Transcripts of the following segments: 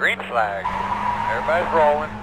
Green flag. Everybody's rolling.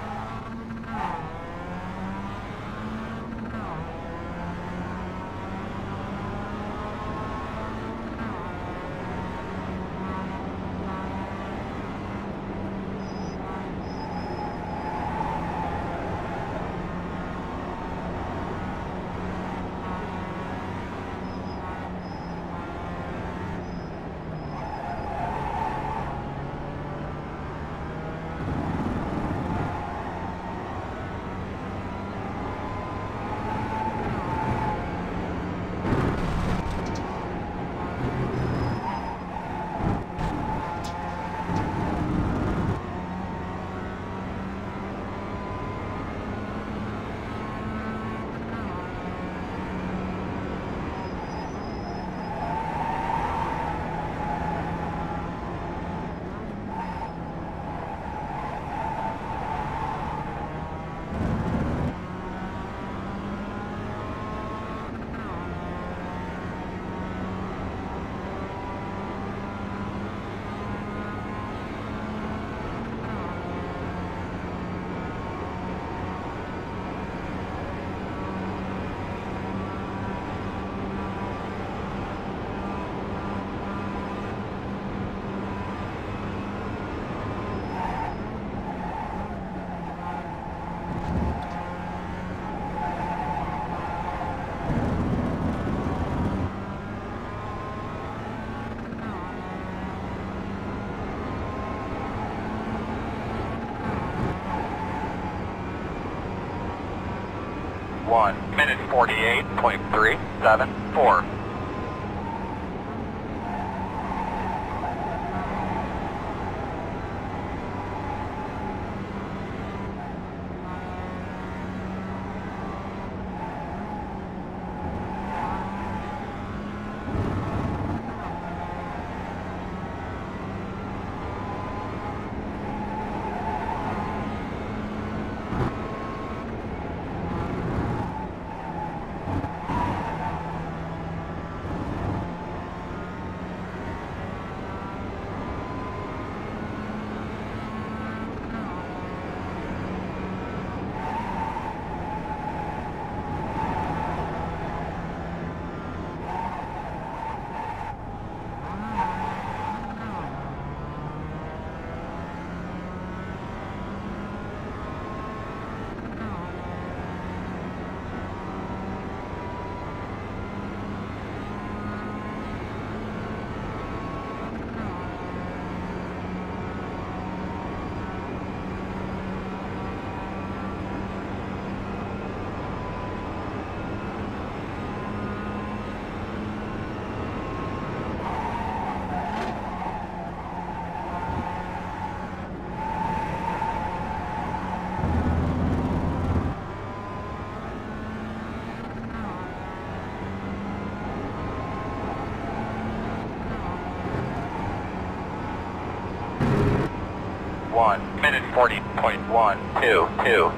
One two two.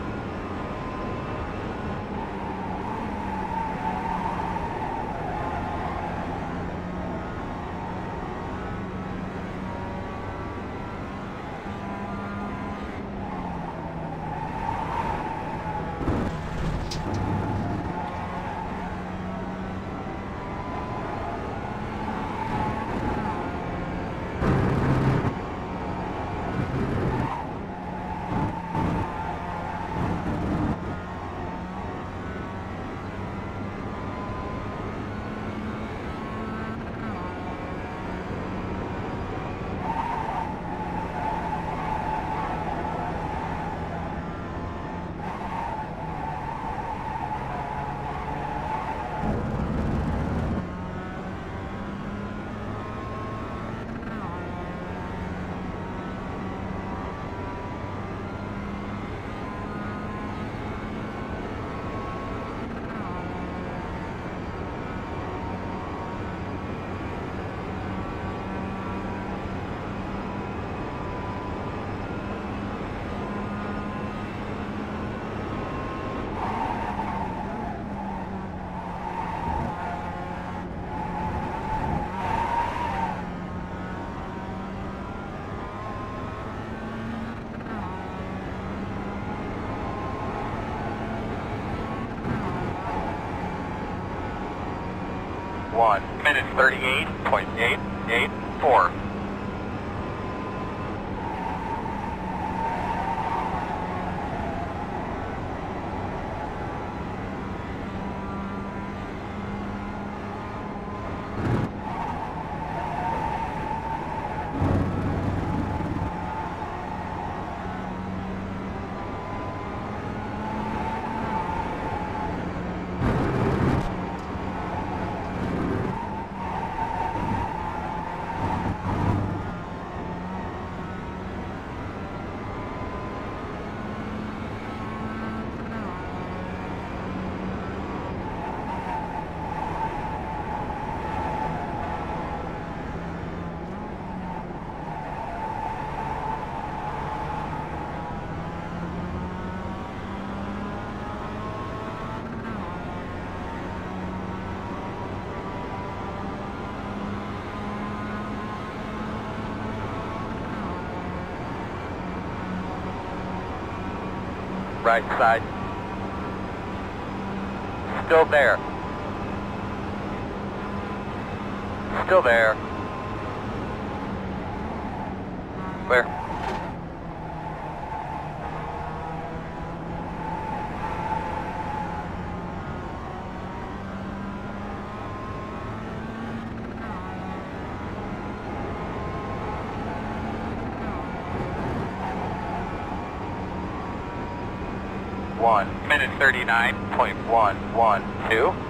Minute 38.884. Right side. Still there. Still there. 1 minute 39.112.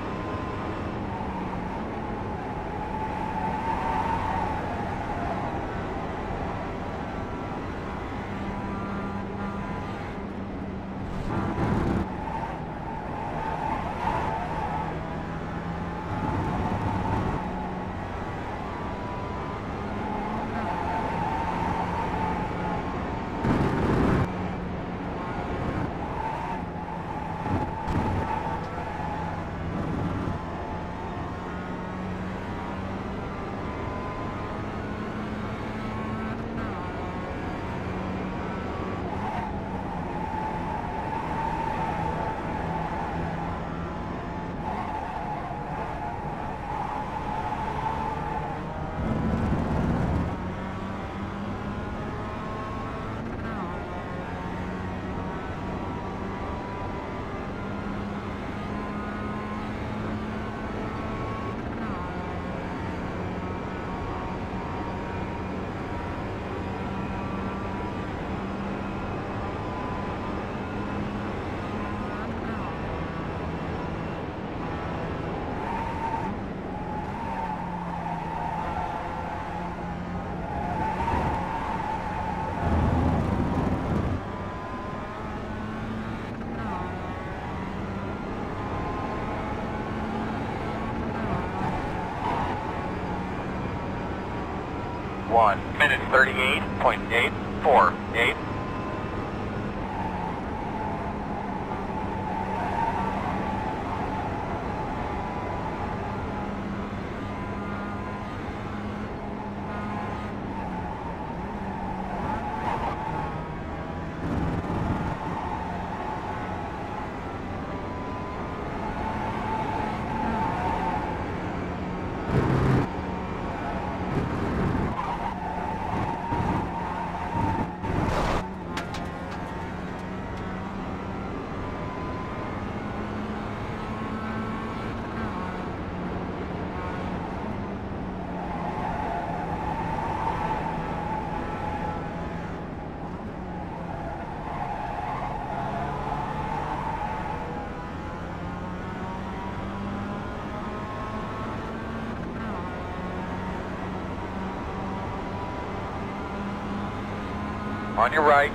On your right.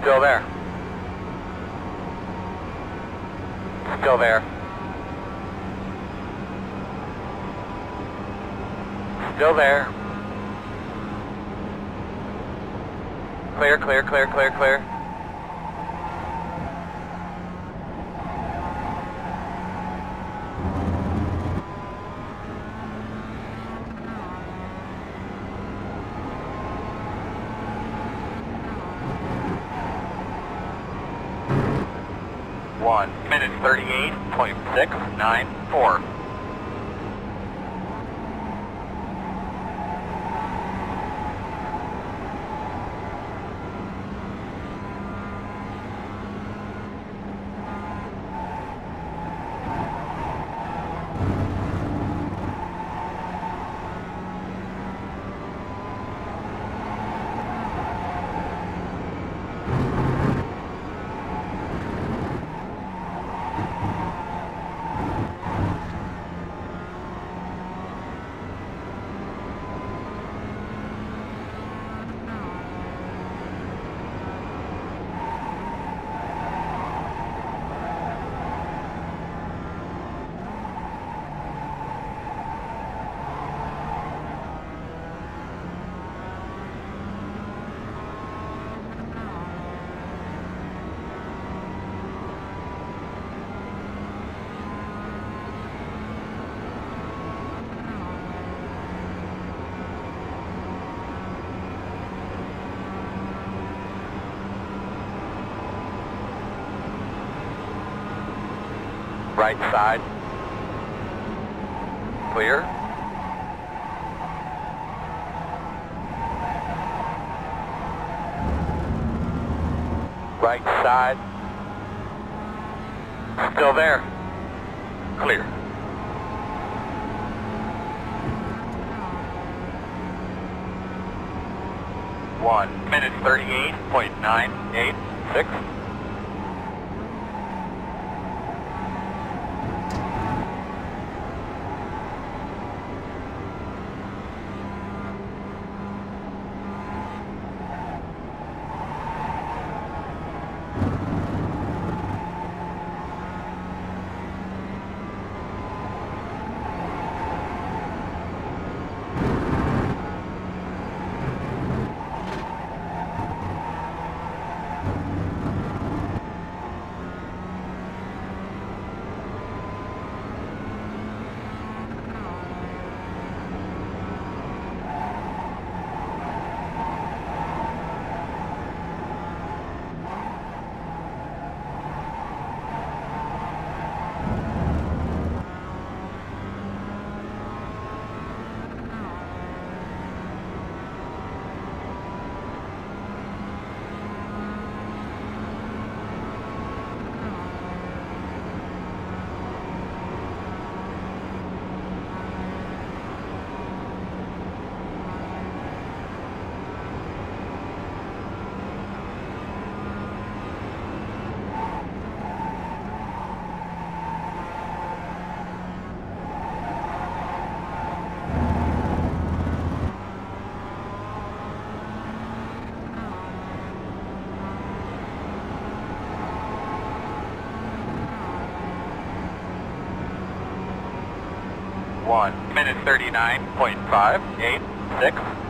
Still there. Still there. Still there. Clear, clear, clear, clear, clear. 1 minute 38.694. Right side. Clear. Right side. Still there. Clear. One minute thirty-eight point nine eight six. Nine point five eight six.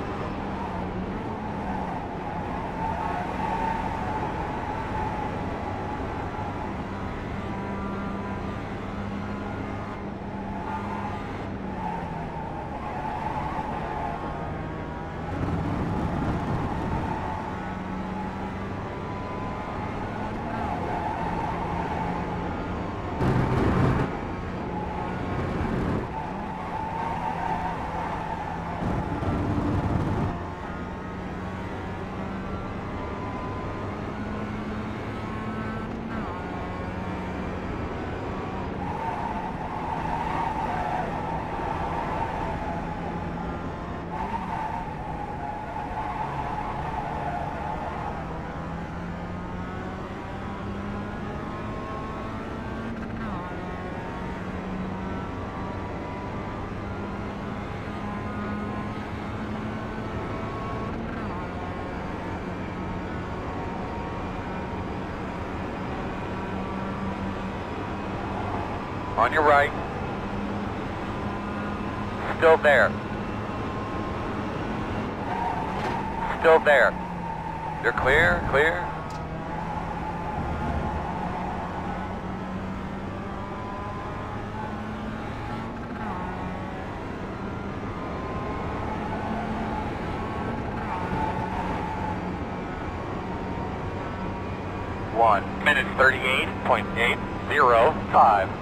There. Still there. You're clear, clear. 1 minute 38.805.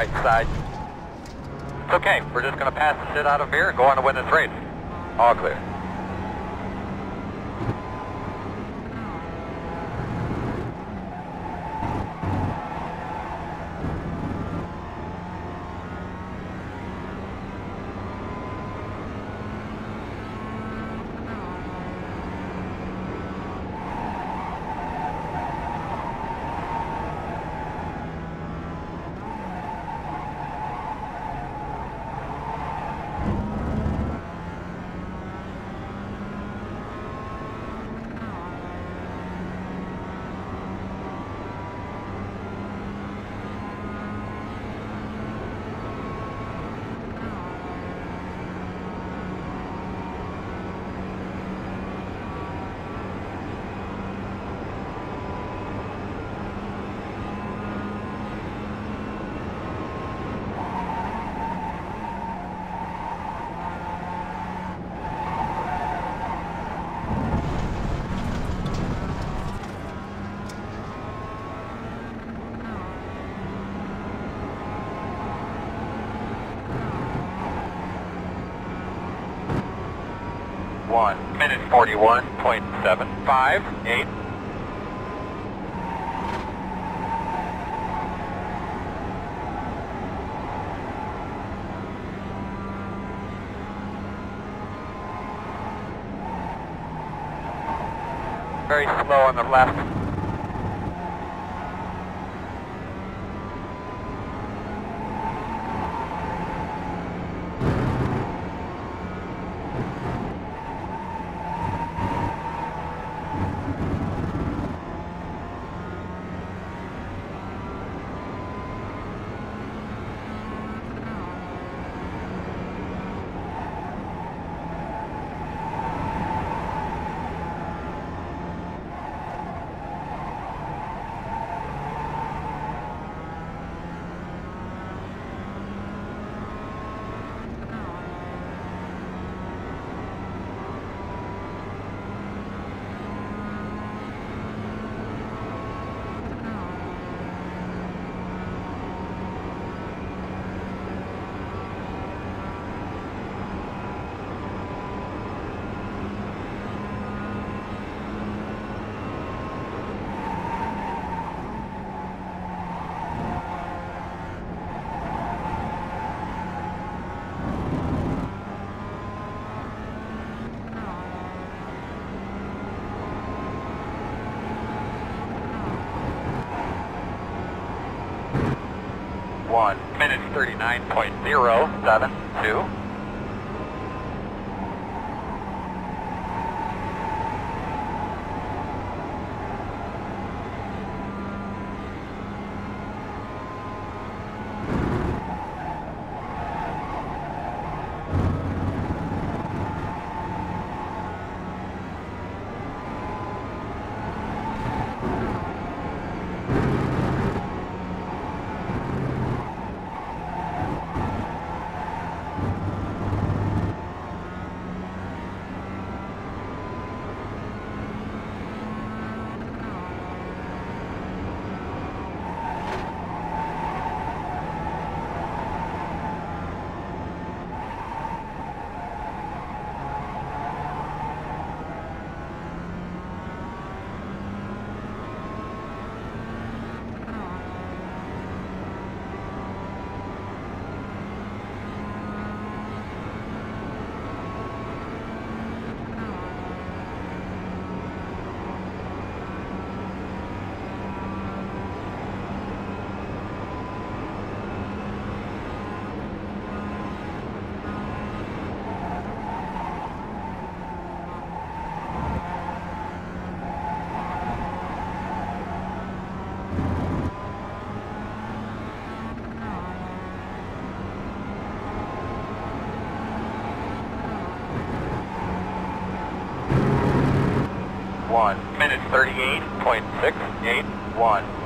Right side. It's okay. We're just going to pass the shit out of here and go on to win this race. All clear. Minute 41.758. Very slow on the left. One minute 39.072.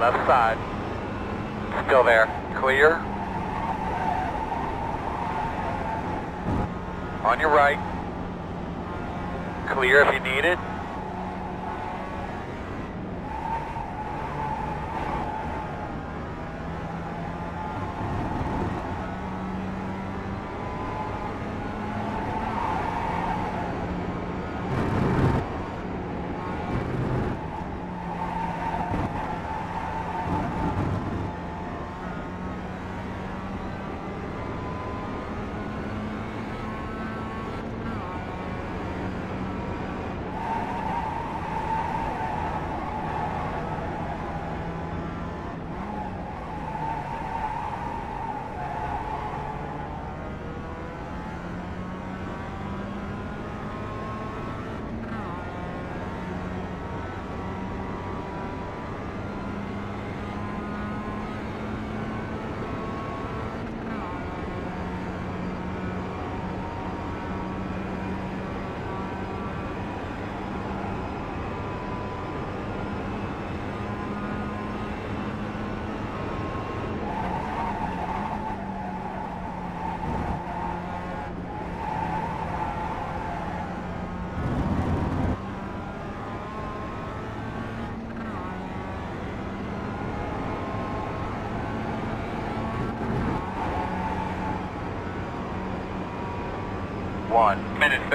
Left side. Still there. Clear. On your right. Clear if you need it.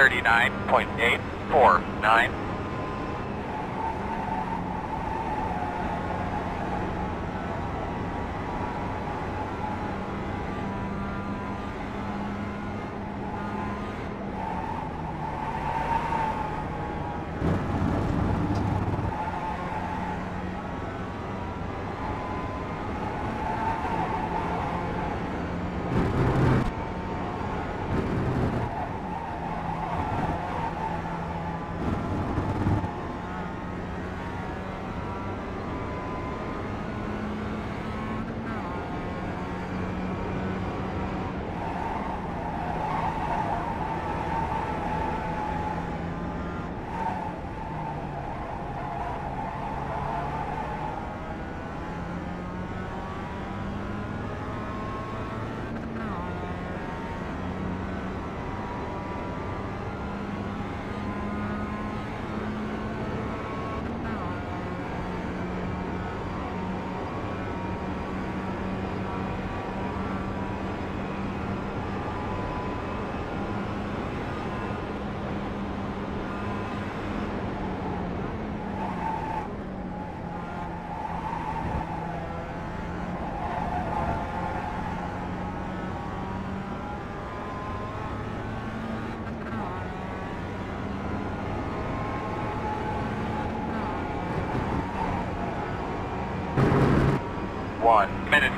39.84.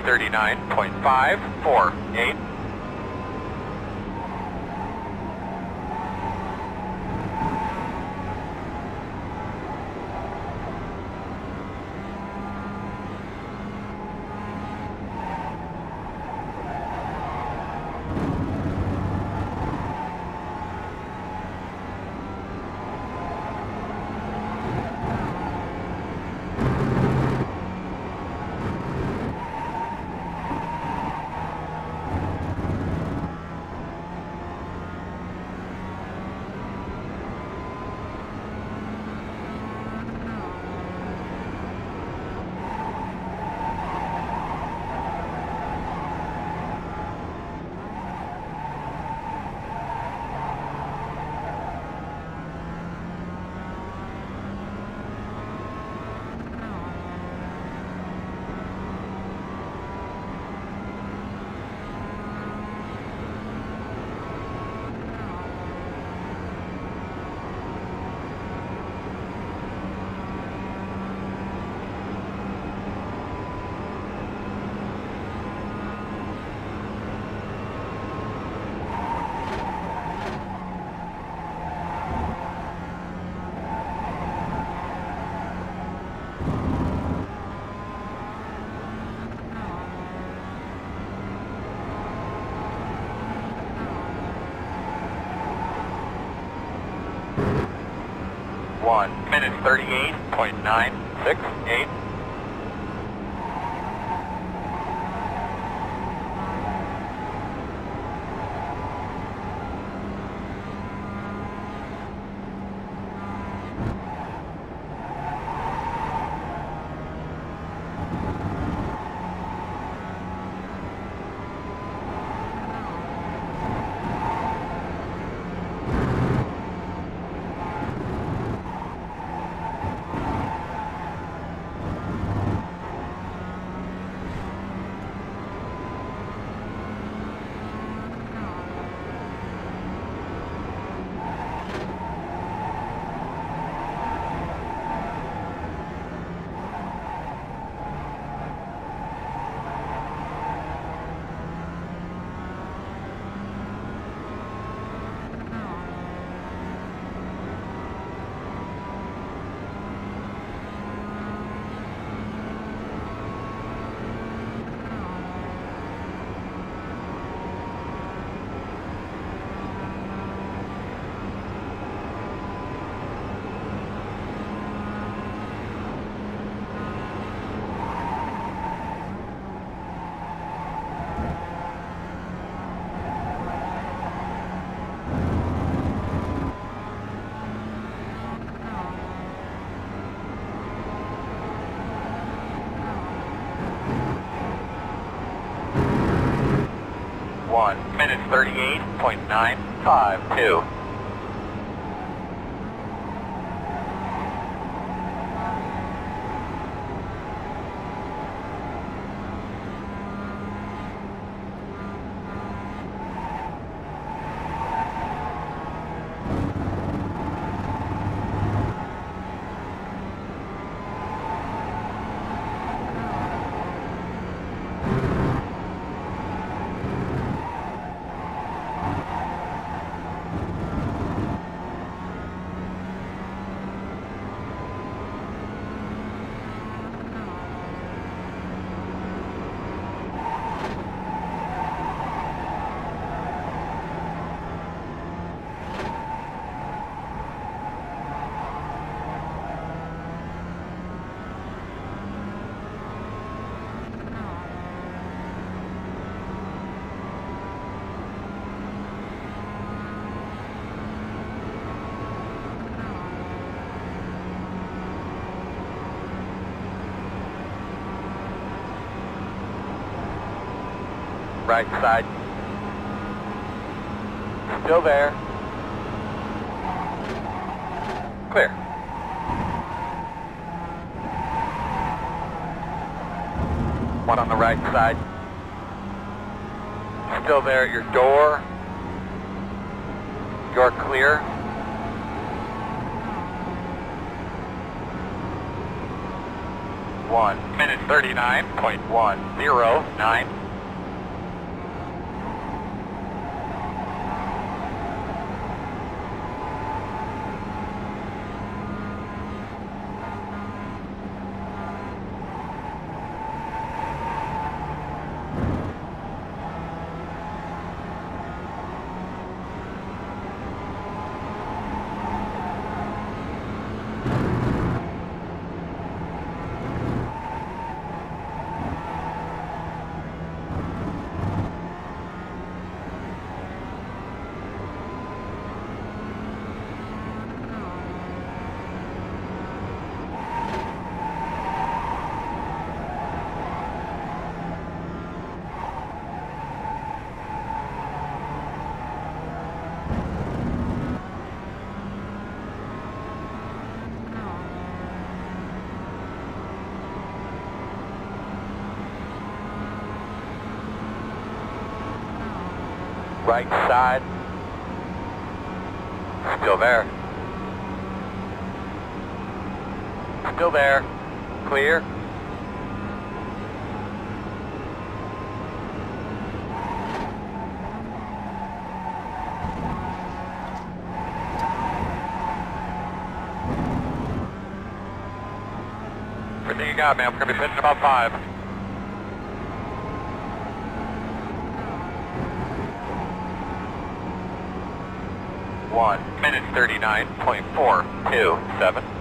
39.548. 1 minute 38.968. 38.952. Right side. Still there. Clear. One on the right side. Still there at your door. You're clear. One minute thirty-nine point one zero nine. Right side. Still there. Still there. Clear. Everything you got, man. We're to be pitching about five. 1 minute 39.427.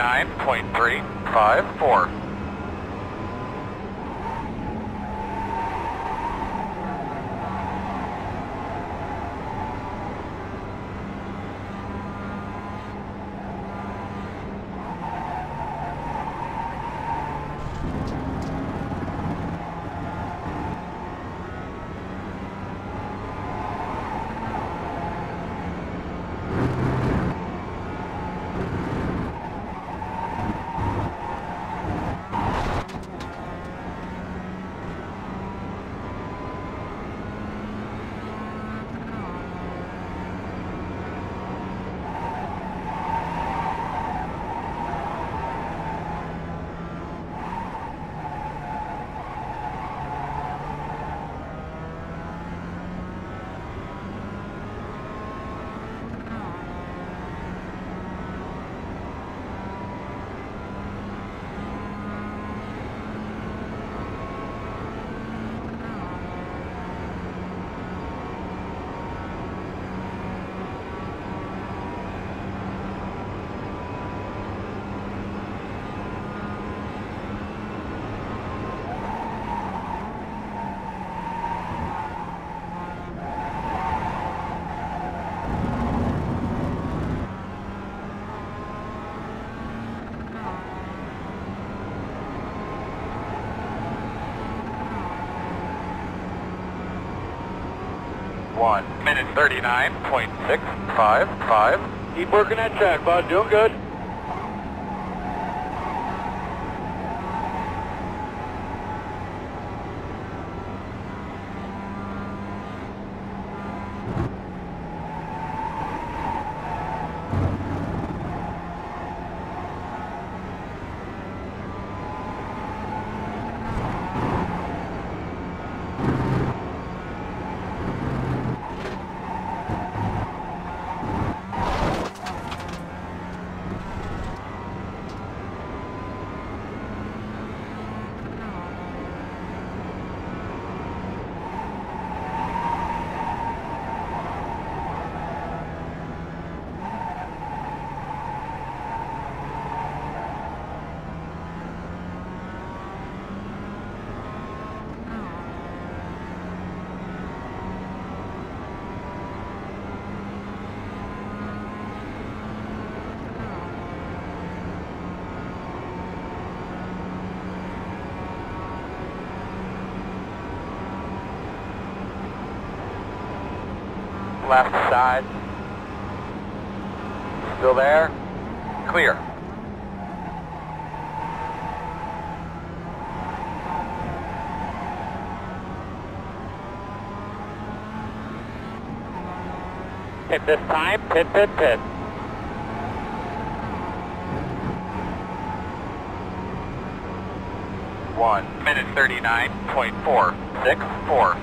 Nine point three five four. 1 minute 39.655. Keep working that track, bud. Doing good. Side. Still there? Clear. Pit this time. Pit, pit, pit. One minute thirty-nine point four six four.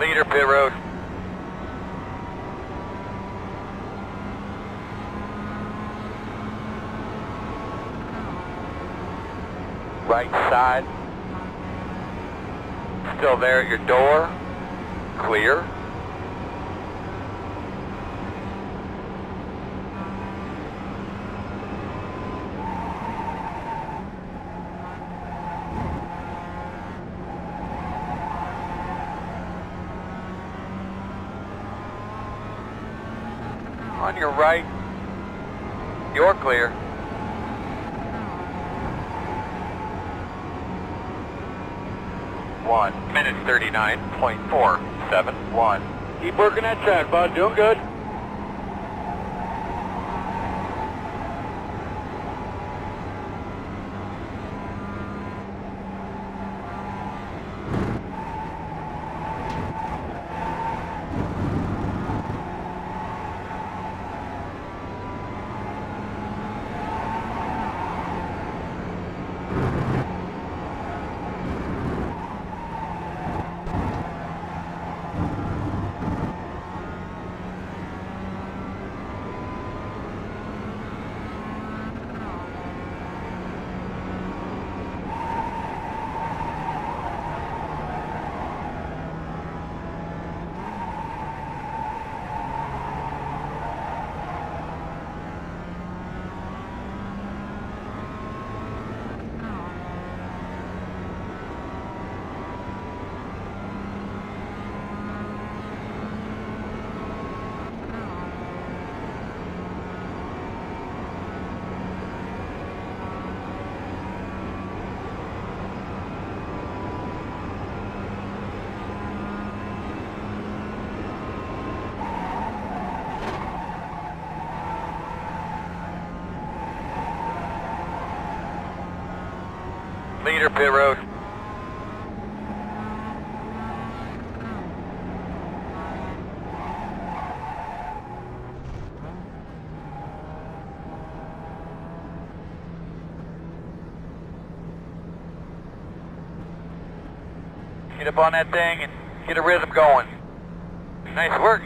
Leader pit road. Right side. Still there at your door. Clear. On your right. You're clear. One minute thirty-nine point four seven one. Keep working that track, bud. Doing good. Road. Get up on that thing and get a rhythm going. Nice work.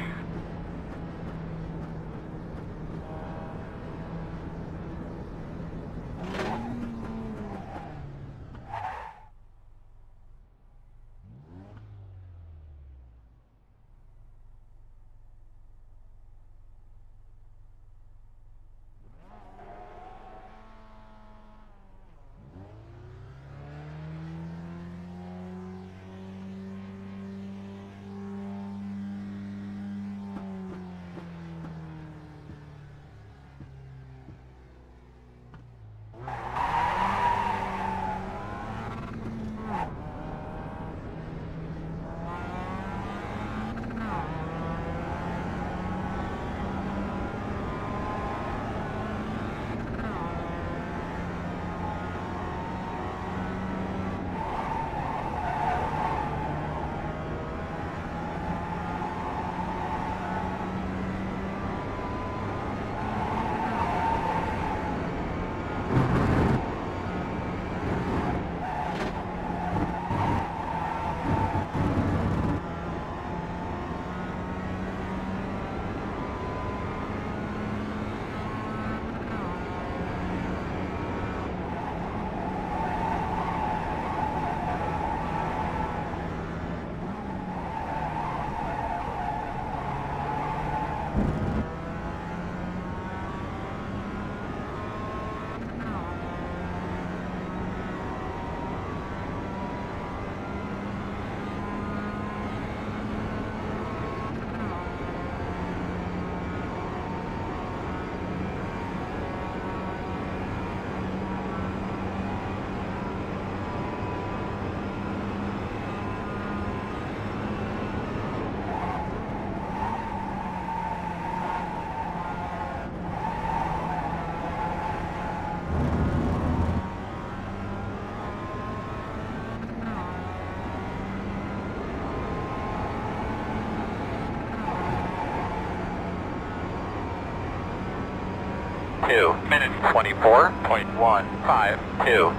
Four point one five two.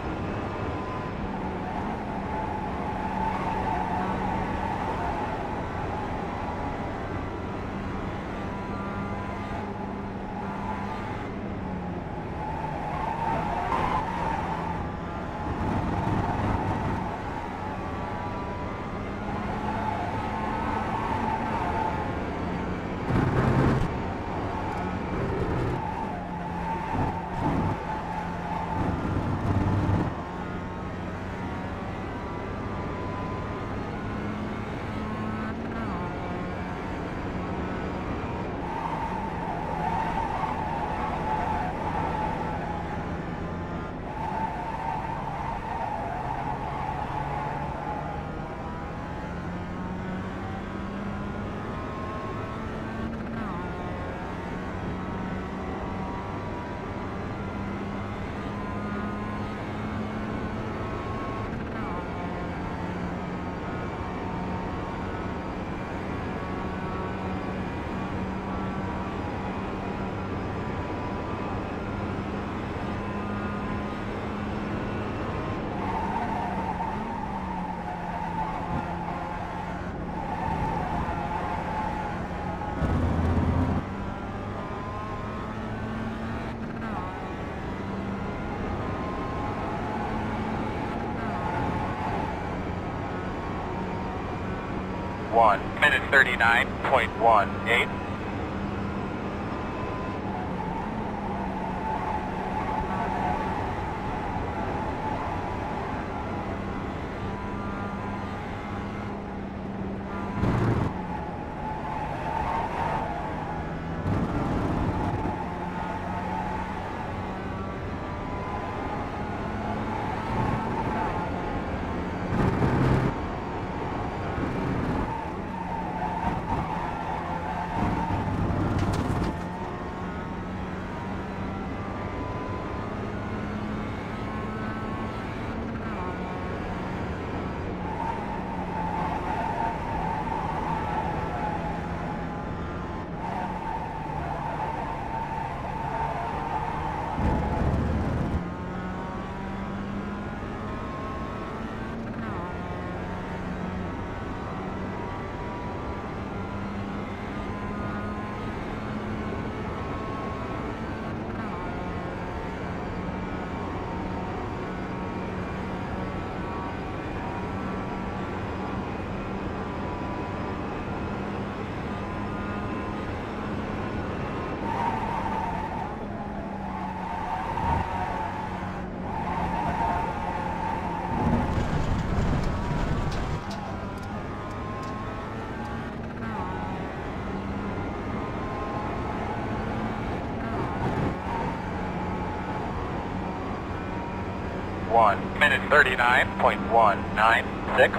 One minute thirty Thirty-nine point one nine six.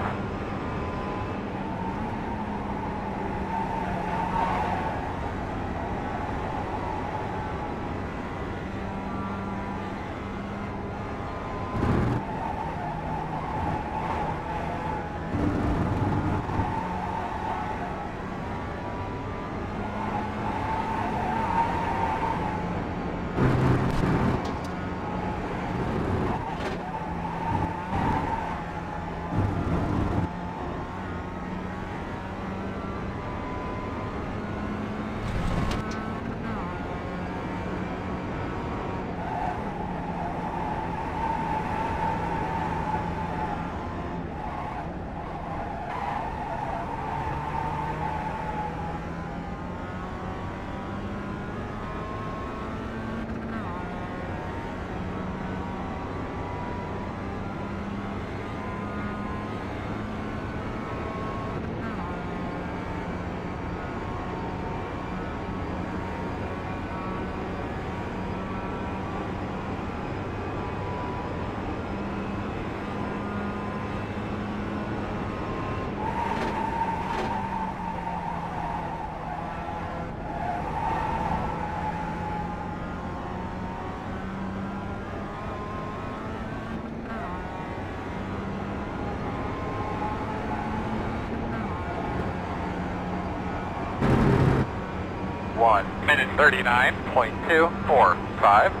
1 minute 39.245.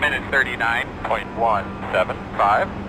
minute 39.175.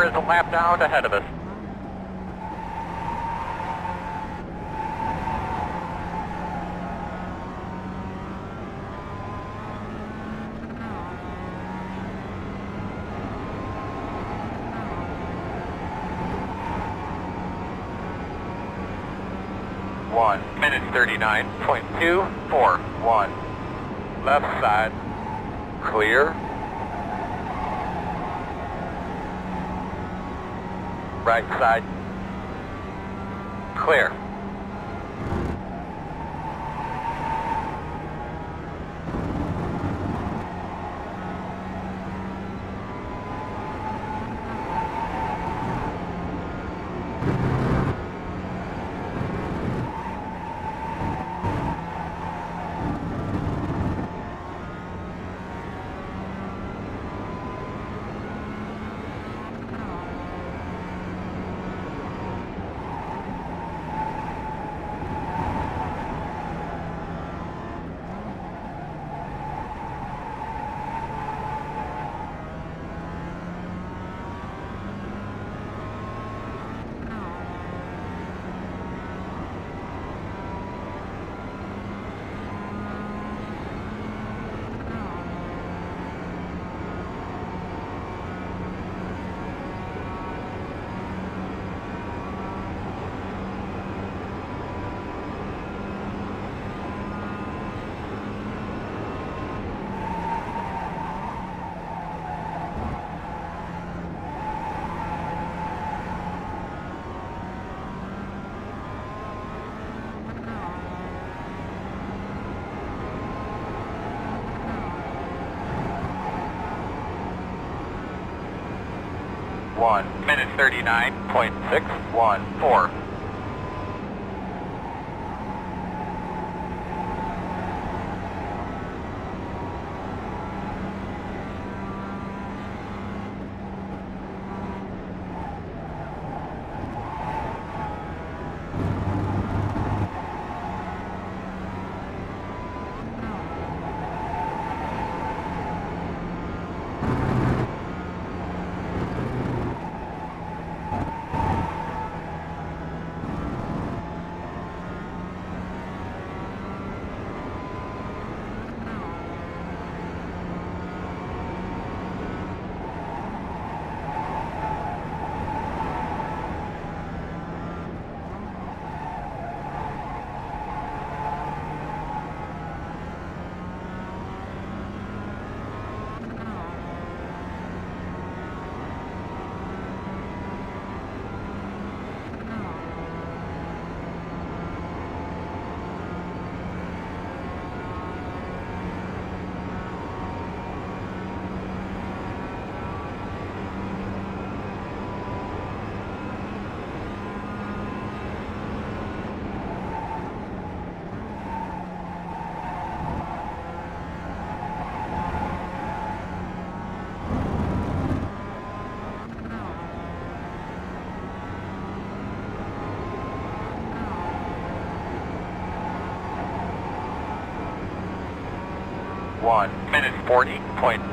Car is a lap down ahead of us. One minute thirty nine point two four one. Left side. Clear. Right side. Clear. 39.614.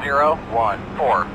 zero one four.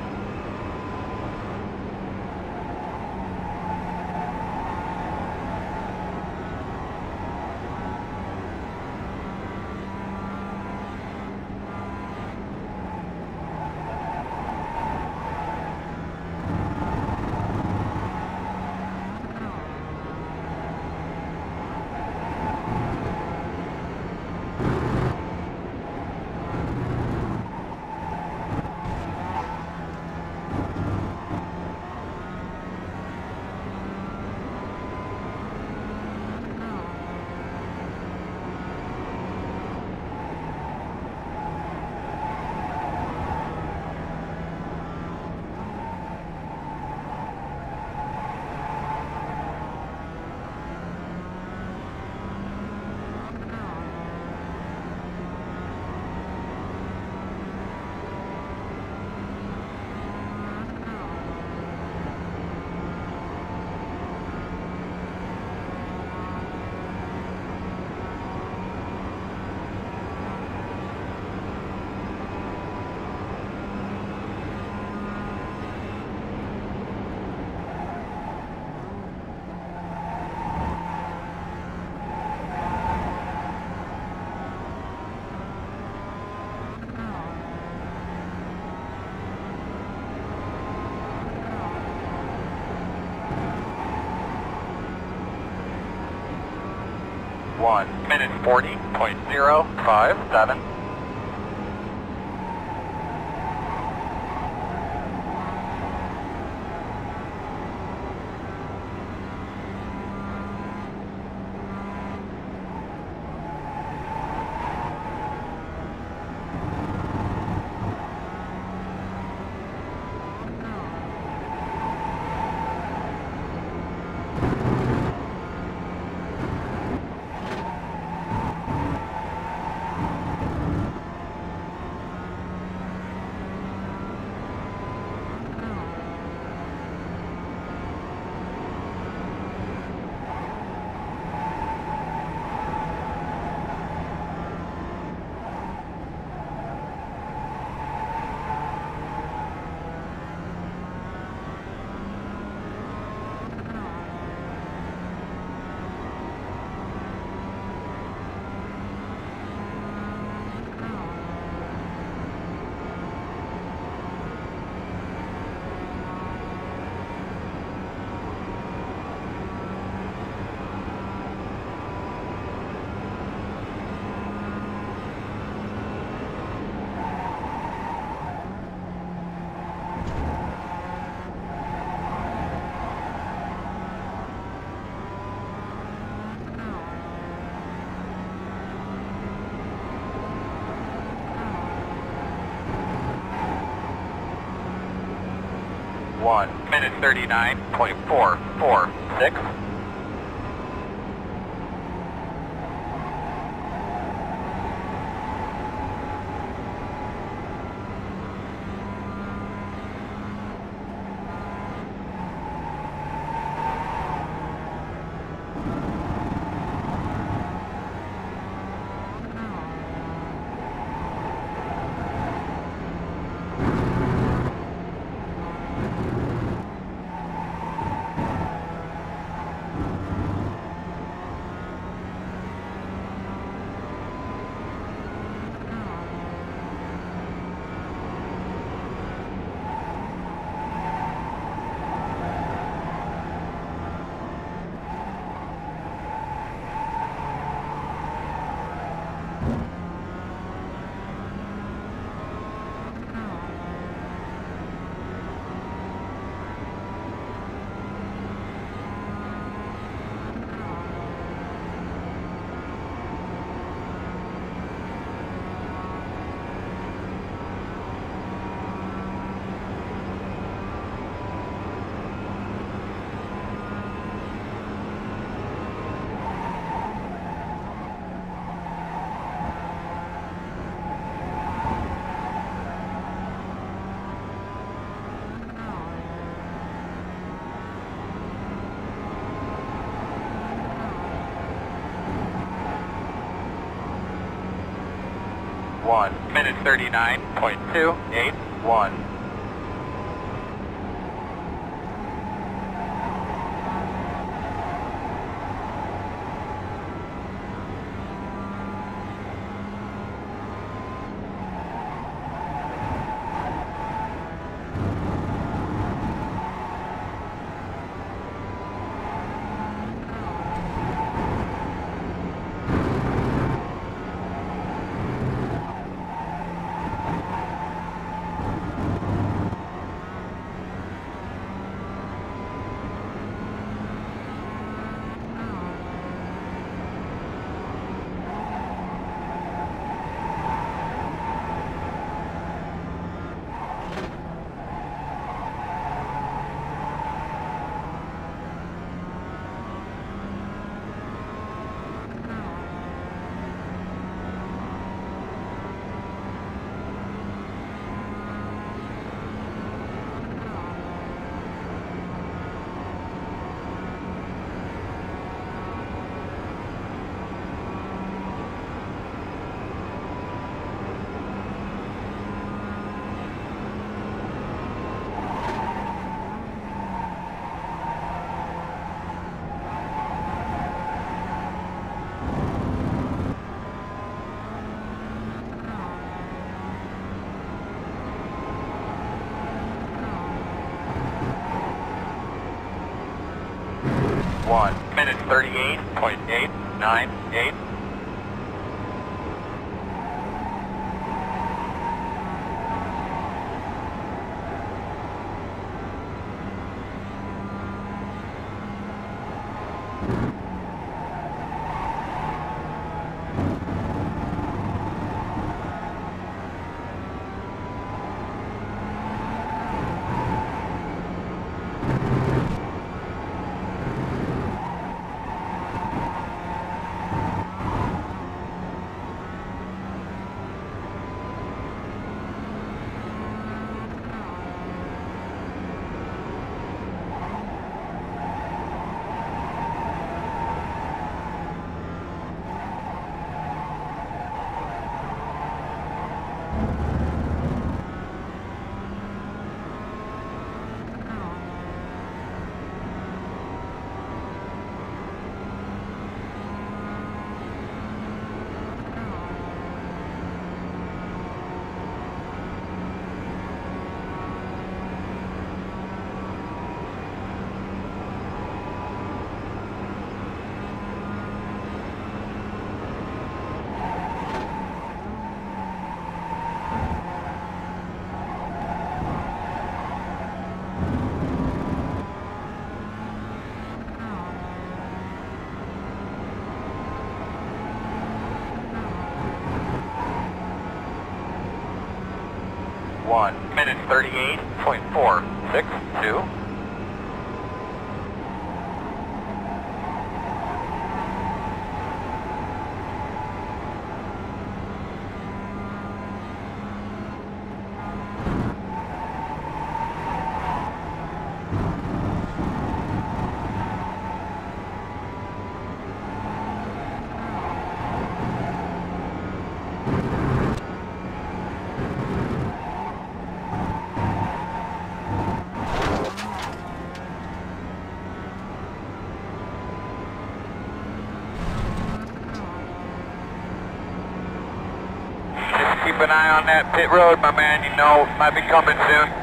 40.057 1 minute 39.446. 39.281. 38. 1 minute 38.4 that pit road, my man. You know, might be coming soon.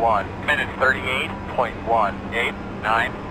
1 minute 38.189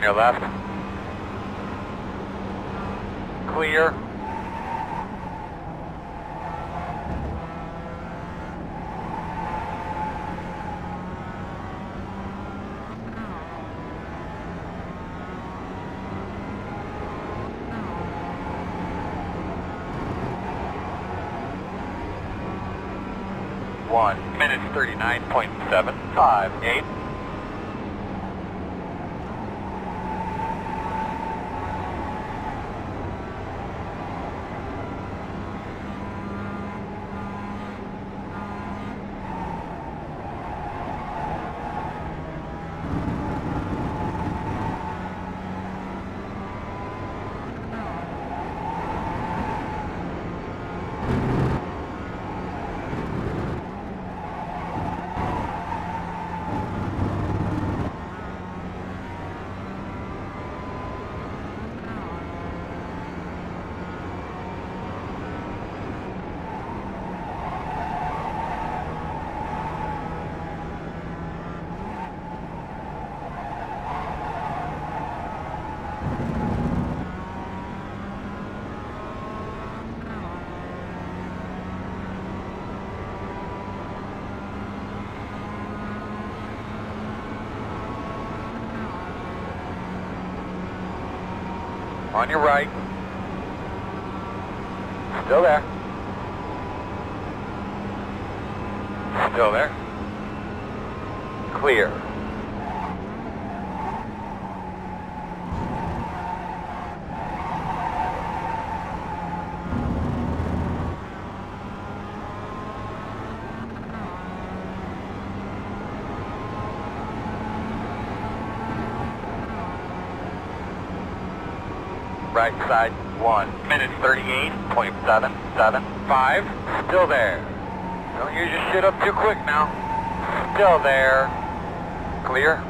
On your left. Clear. One minute thirty-nine point seven five eight. On your right. Still there. Still there. Clear. Right side. One minute 38.775. Still there. Don't use your shit up too quick now. Still there. Clear.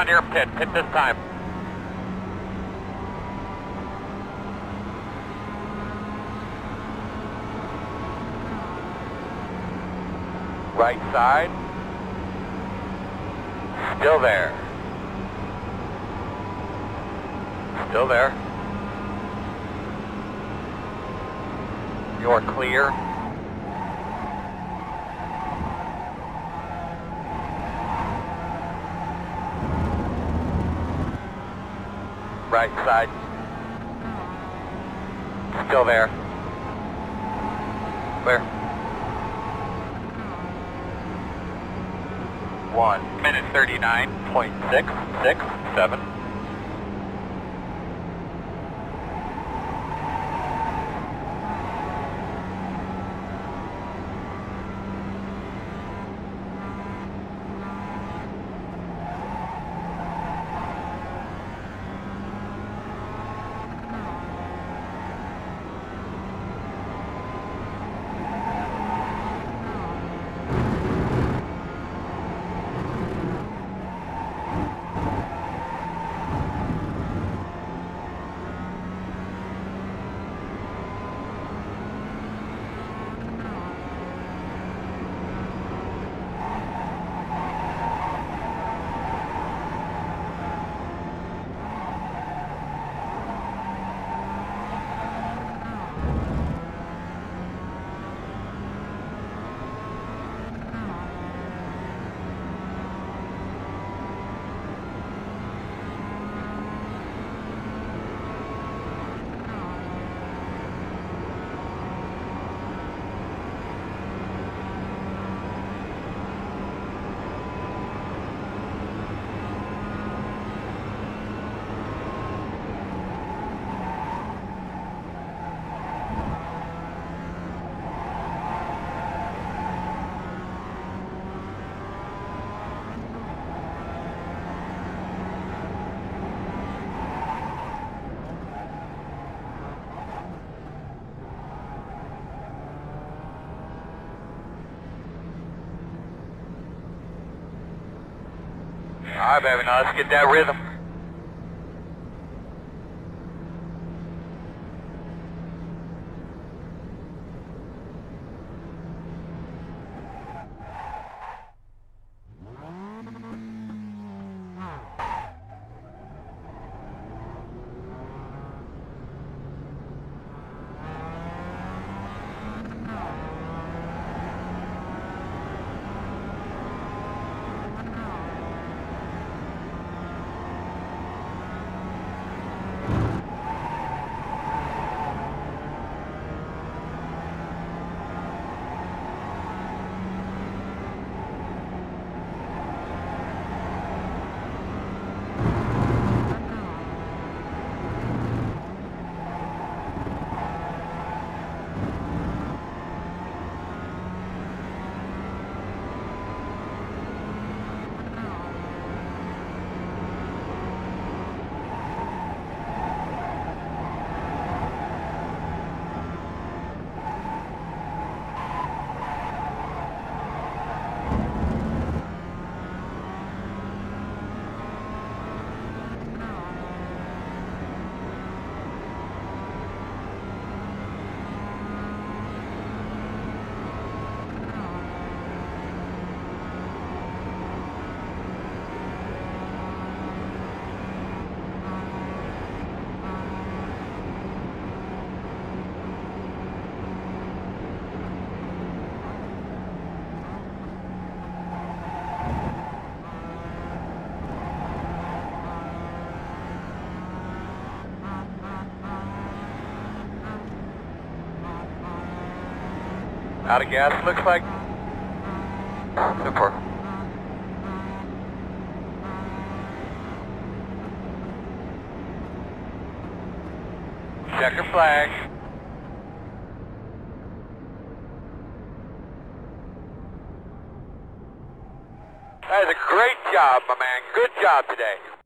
Around your pit. Pit this time. Right side. Still there. Still there. You're clear. Right side. Still there. Clear. One minute thirty-nine point six six seven. Right, baby. Now let's get that rhythm. Out of gas, looks like. Super. Checker flag. That is a great job, my man. Good job today.